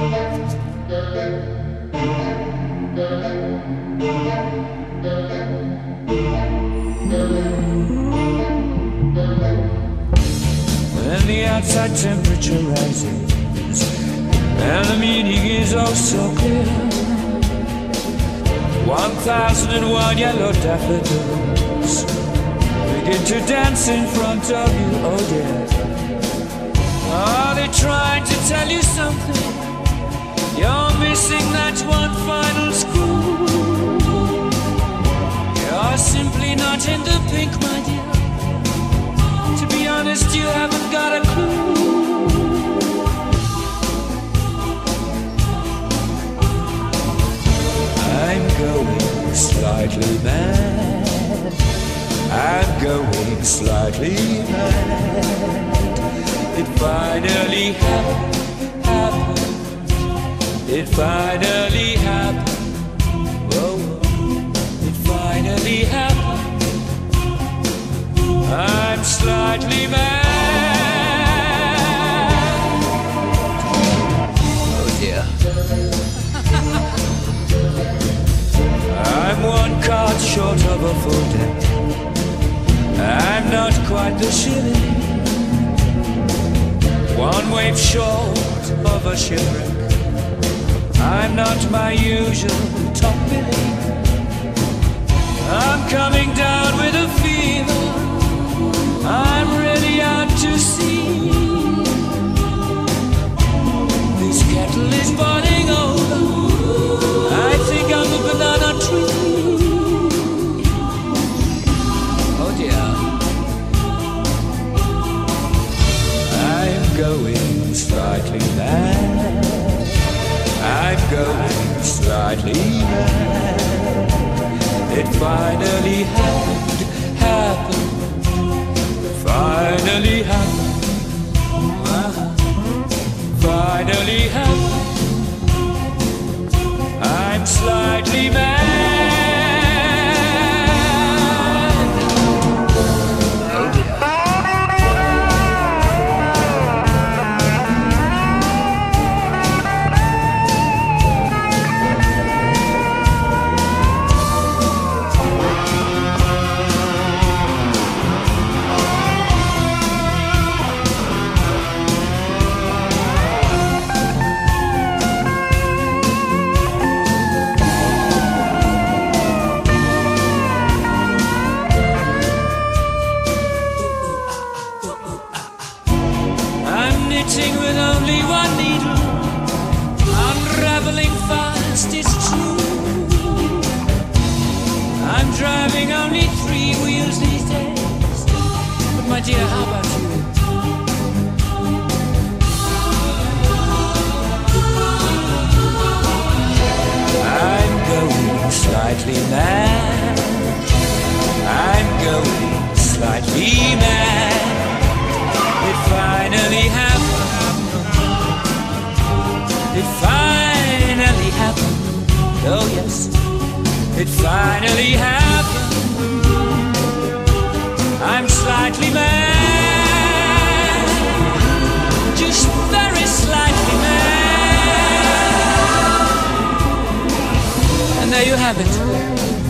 And the outside temperature rises, and the meaning is oh so clear. One thousand and one yellow daffodils begin to dance in front of you, oh dear. Are they trying missing that one final screw. You're simply not in the pink, my dear. To be honest, you haven't got a clue. I'm going slightly mad. I'm going slightly mad. It finally happened, happened. It finally happened. Whoa, whoa. It finally happened. I'm slightly mad. Oh dear. I'm one card short of a full deck. I'm not quite the shilling. One wave short of a shipwreck. I'm not my usual top billing. I'm coming down with a fever. I'm ready out to sea. This kettle is boiling over. I think I'm a banana tree. Oh dear. I'm going slightly mad. I'm going slightly mad. It finally happened, happened, finally happened, finally happened. I'm slightly mad. With only one needle, It finally happened. I'm slightly mad, just very slightly mad. And there you have it.